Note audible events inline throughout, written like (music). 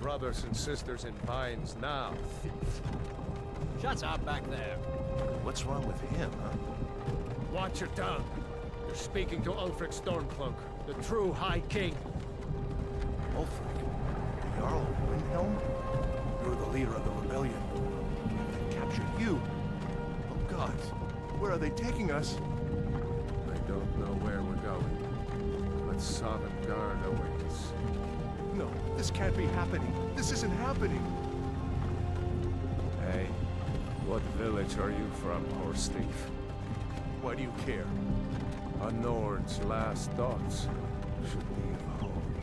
brothers and sisters in binds now, thief. Shut up back there. What's wrong with him, huh? Watch your tongue. You're speaking to Ulfric Stormcloak, the true High King. Ulfric, the Jarl of Windhelm? You're the leader of the rebellion. They captured you. Oh gods, where are they taking us? I don't know where we're going, but Sovngarde awaits. No, this can't be happening. This isn't happening. Hey, what village are you from, horse thief? Why do you care? A Nord's last thoughts should be of home.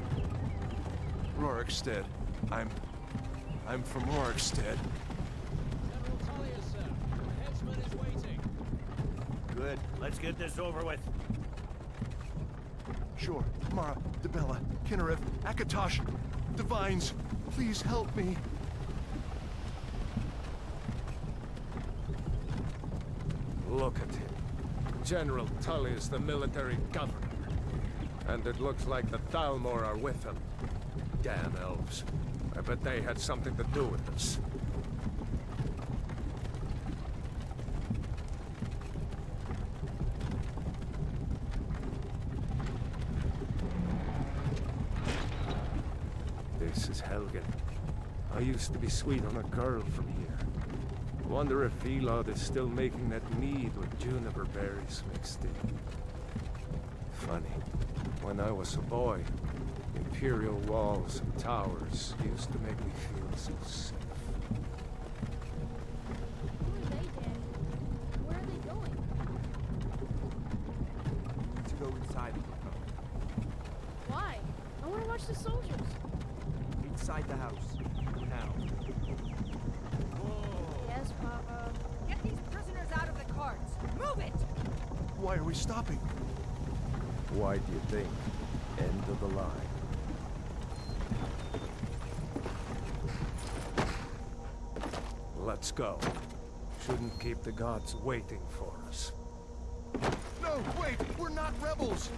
Rorikstead. I'm... I'm from Rorikstead. General Tullius, sir. The headsman is waiting. Good. Let's get this over with. Sure. Mara, Dibella, Kynareth, Akatosh, Divines, please help me. Look at him. General Tullius the military governor. And it looks like the Thalmor are with him. Damn elves. I bet they had something to do with this. This is Helgen. I used to be sweet on a girl from here. Wonder if Vilod is still making that mead with juniper berries mixed in. Funny. When I was a boy, imperial walls and towers used to make me feel so safe. Who are they, Daddy? Where are they going? to go inside the Why? I want to watch the soldiers. Inside the house. Now. Yes, Papa. Get these prisoners out of the carts. Move it! Why are we stopping? Why do you think? End of the line. Let's go. Shouldn't keep the gods waiting for us. No, wait! We're not rebels!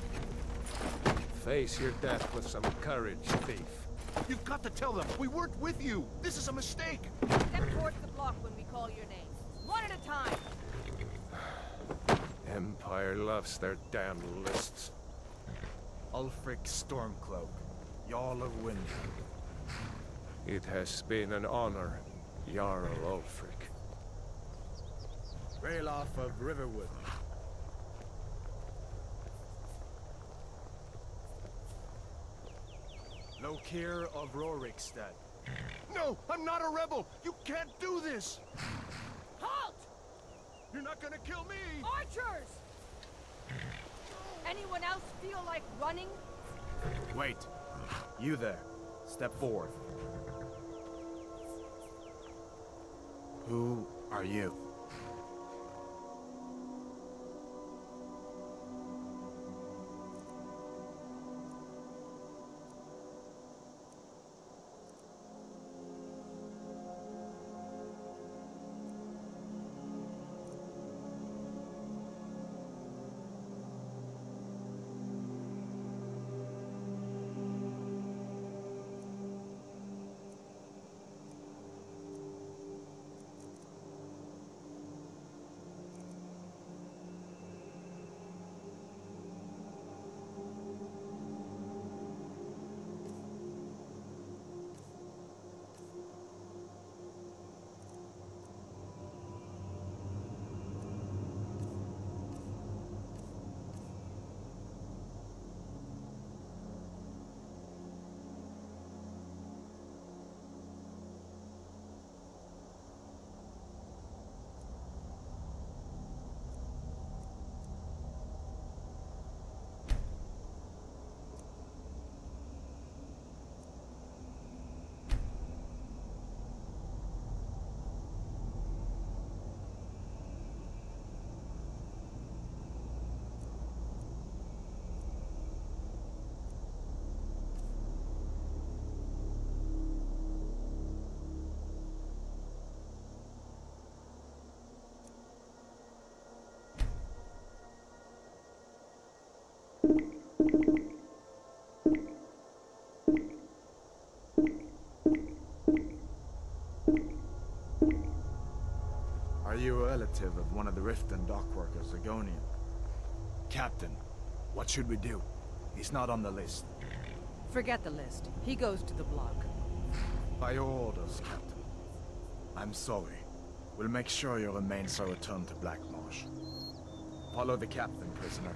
Face your death with some courage, thief. You've got to tell them we weren't with you! This is a mistake! Step towards the block when we call your name. One at a time. (sighs) Empire loves their damn lists. Ulfric Stormcloak, Jarl of Windhelm. It has been an honor, Jarl Ulfric. Ralof of Riverwood. Lokir of Rorikstead. No! I'm not a rebel! You can't do this! Halt! You're not gonna kill me! Archers! Anyone else feel like running? Wait. You there. Step forward. Who are you? Relative of one of the Riften dockworkers, Argonian. Captain, what should we do? He's not on the list. Forget the list. He goes to the block. By your orders, Captain. I'm sorry. We'll make sure your remains are returned to Black Marsh. Follow the captain, prisoner.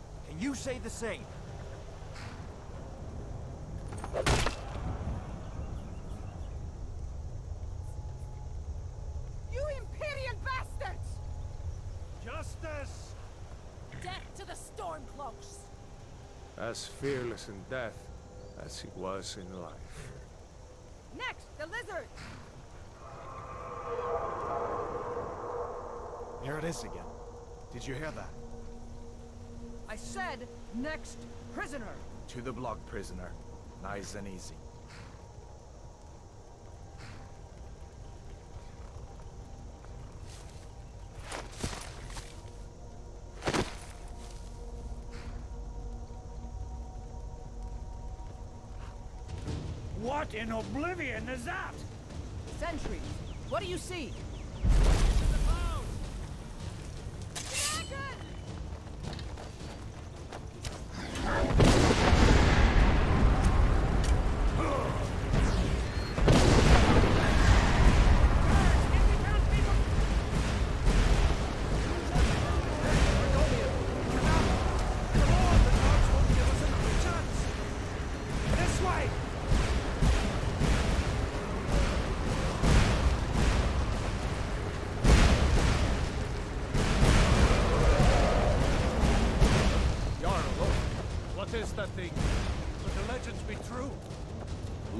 Can you say the same? You Imperial bastards! Justice! Death to the Stormcloaks! As fearless in death as he was in life. Next, the lizard! There it is again. Did you hear that? I said, next prisoner! To the block, prisoner. Nice and easy. What in oblivion is that? Sentries, what do you see? That thing? Could the legends be true?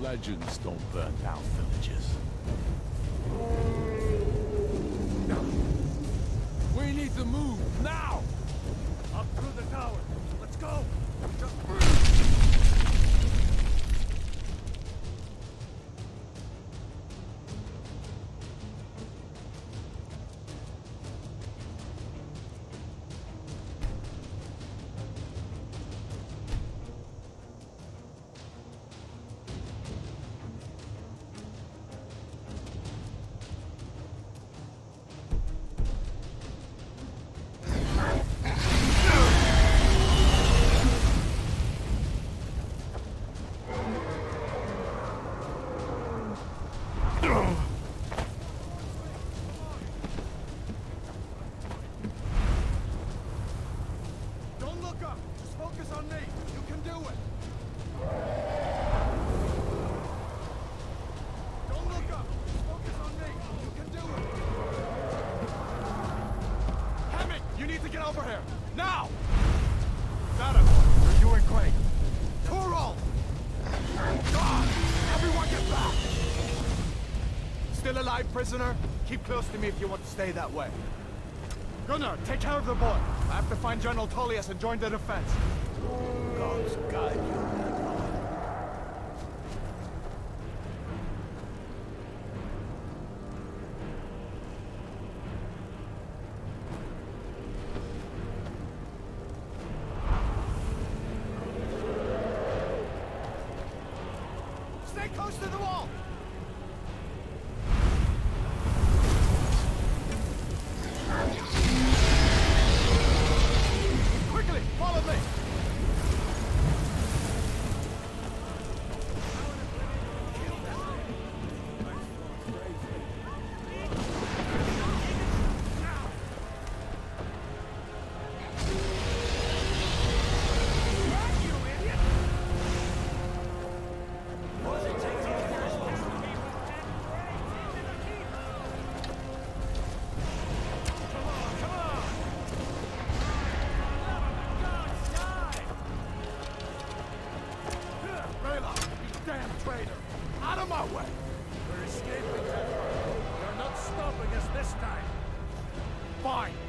Legends don't burn down villages. We need to move, now! Prisoner? Keep close to me if you want to stay that way. Gunnar, take care of the boy. I have to find General Tullius and join the defense. Gods guide you. Stay close to the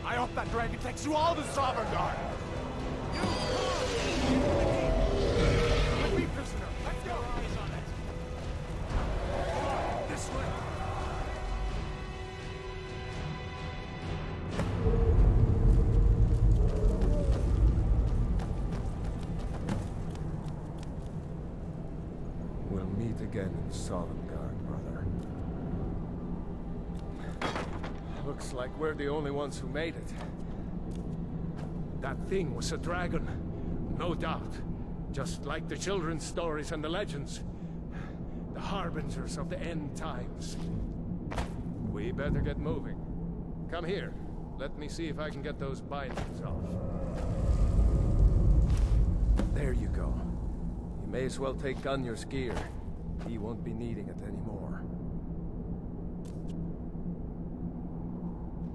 I hope that dragon takes you all to Sovngarde! With me, prisoner! Let's go! Eyes on it. This way! We'll meet again in Sovngarde, Looks like we're the only ones who made it. That thing was a dragon. No doubt. Just like the children's stories and the legends. The harbingers of the end times. We better get moving. Come here. Let me see if I can get those bindings off. There you go. You may as well take Gunjar's gear. He won't be needing it anymore.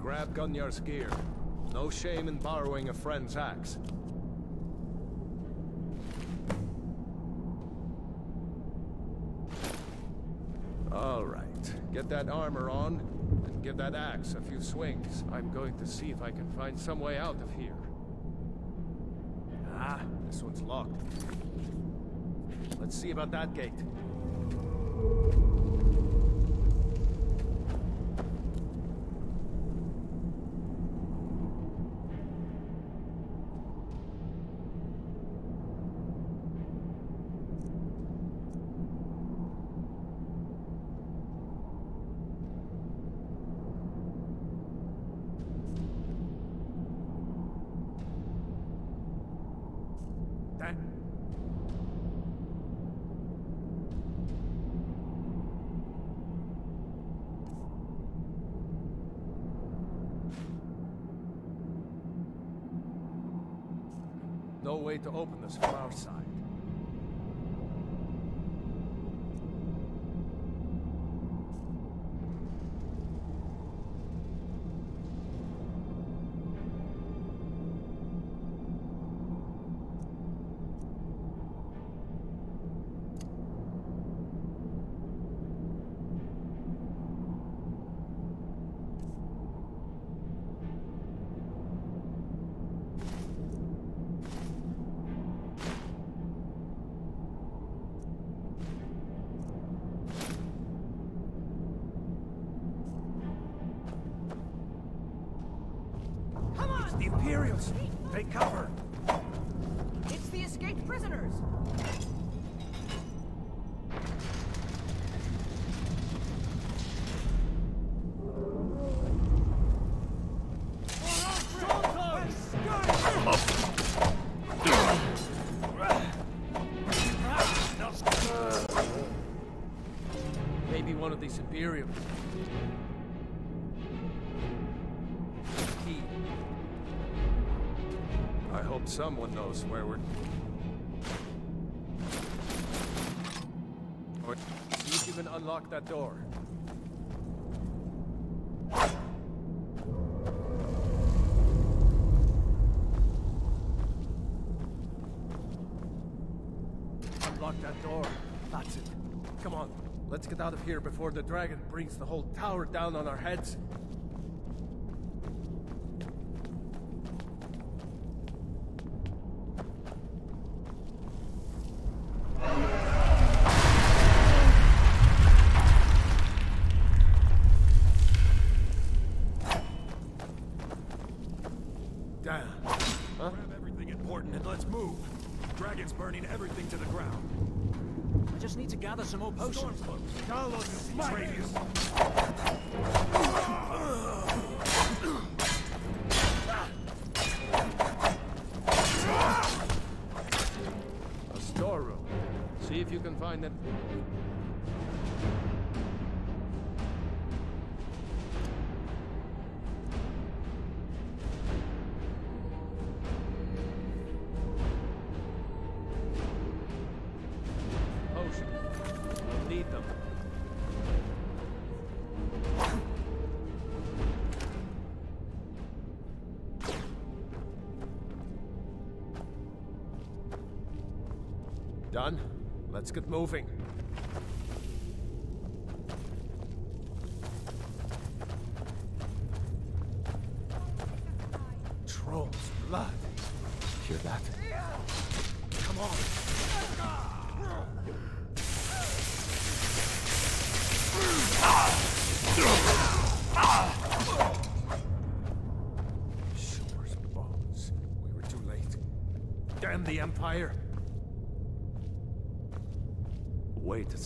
Grab Gunjar's gear. No shame in borrowing a friend's axe. All right. Get that armor on, and give that axe a few swings. I'm going to see if I can find some way out of here. Ah, this one's locked. Let's see about that gate. Way to open this from our side. Cover. It's the escaped prisoners! Someone knows where we're... See if you can unlock that door. Unlock that door. That's it. Come on, let's get out of here before the dragon brings the whole tower down on our heads. Gather some more potions. Carlos, traitors! Done? Let's get moving.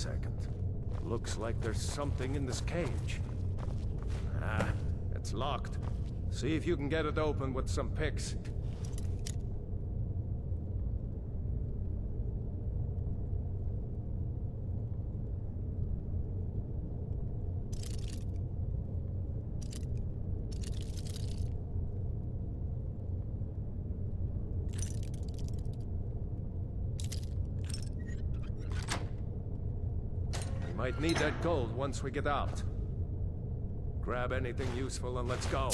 Second. Looks like there's something in this cage. Ah, it's locked. See if you can get it open with some picks. Might need that gold once we get out. Grab anything useful and let's go.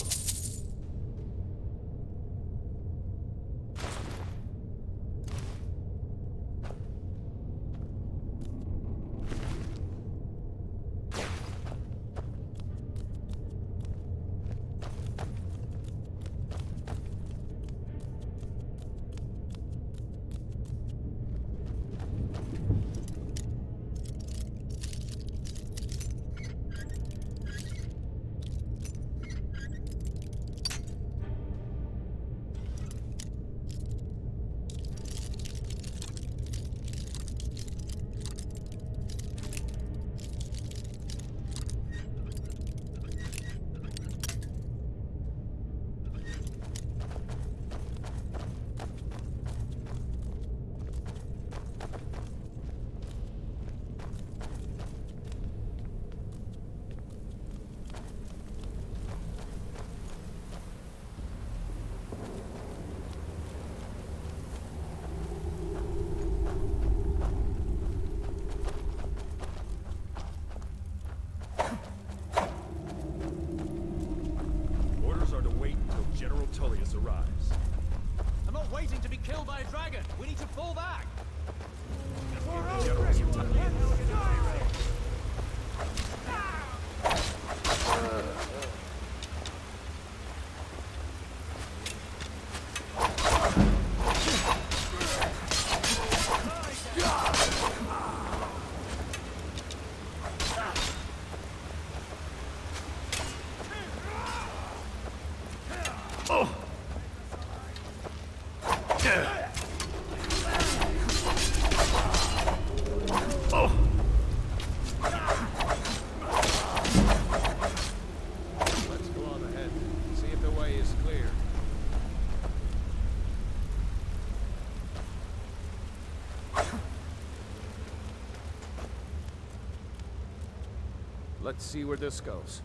Let's see where this goes.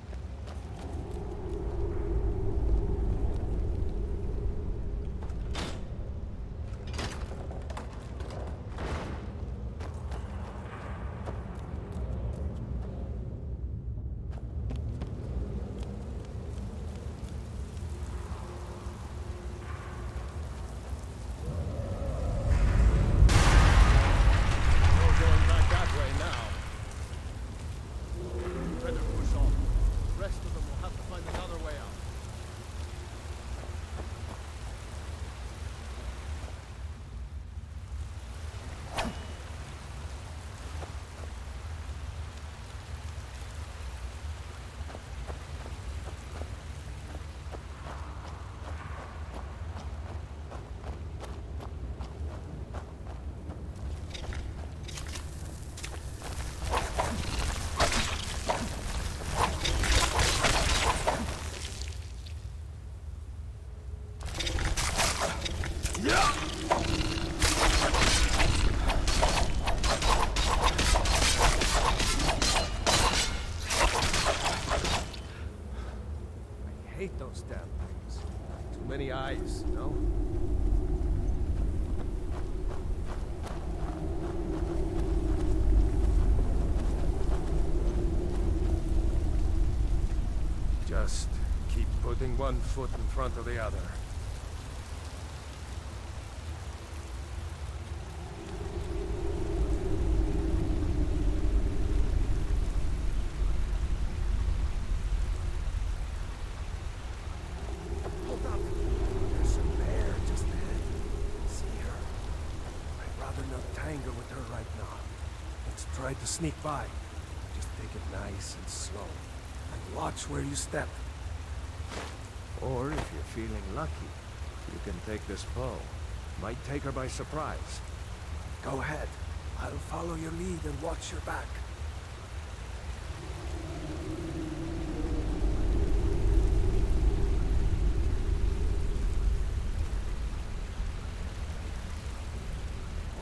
No going back that way now. Better push on. The rest of them will have to find another way out. I hate those damn things. Too many eyes, you know? Just keep putting one foot in front of the other. Hold up. There's a bear just ahead. See her? I'd rather not tangle with her right now. Try to sneak by. Just take it nice and slow. And watch where you step. Or if you're feeling lucky, you can take this bow. Might take her by surprise. Go ahead. I'll follow your lead and watch your back.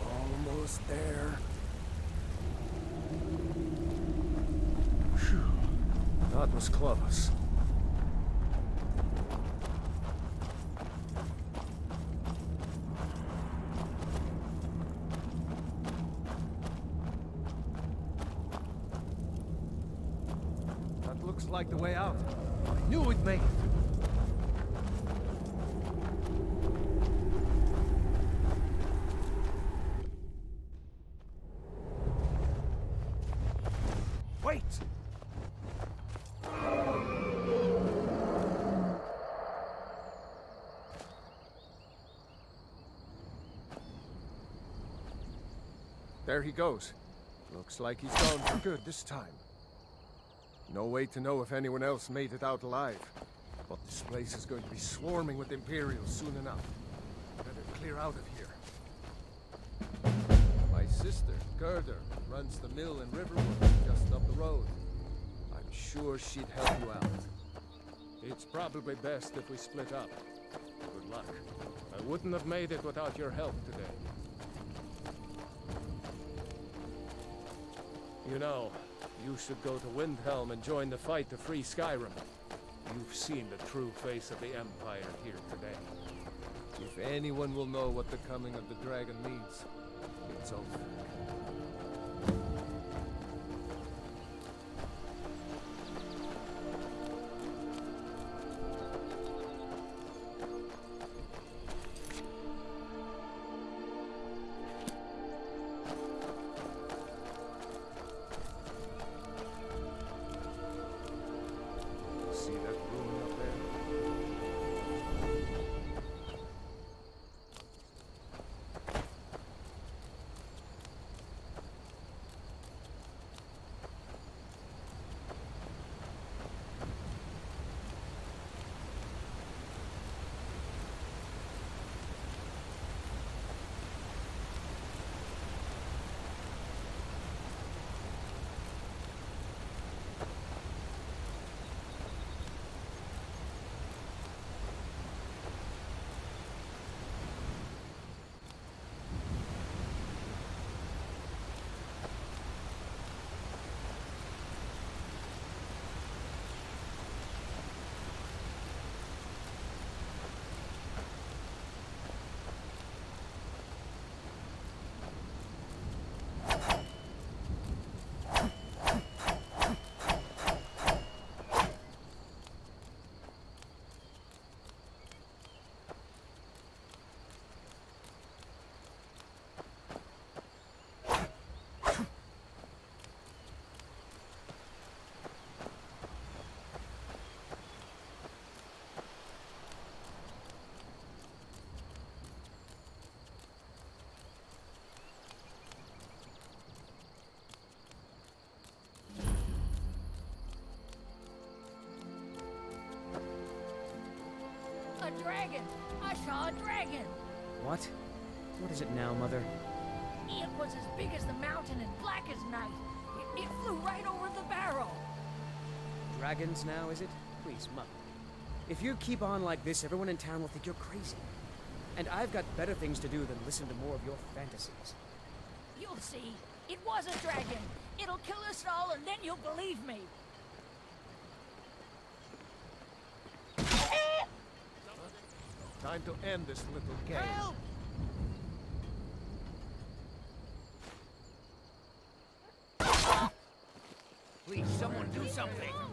Almost there. Phew. That was close. That looks like the way out. I knew we'd make it. Wait! There he goes. Looks like he's gone for good this time. No way to know if anyone else made it out alive. But this place is going to be swarming with Imperials soon enough. Better clear out of here. My sister, Gerda, runs the mill in Riverwood, just up the road. I'm sure she'd help you out. It's probably best if we split up. Good luck. I wouldn't have made it without your help today. You know, you should go to Windhelm and join the fight to free Skyrim. You've seen the true face of the Empire here today. If anyone will know what the coming of the dragon means, it's over. Dragon! I saw a dragon! What? What is it now, Mother? It was as big as the mountain and black as night. It, it flew right over the barrel. Dragons now, is it? Please, Mother. If you keep on like this, everyone in town will think you're crazy. And I've got better things to do than listen to more of your fantasies. You'll see. It was a dragon. It'll kill us all, and then you'll believe me. Time to end this little game. Help! Please, someone do something.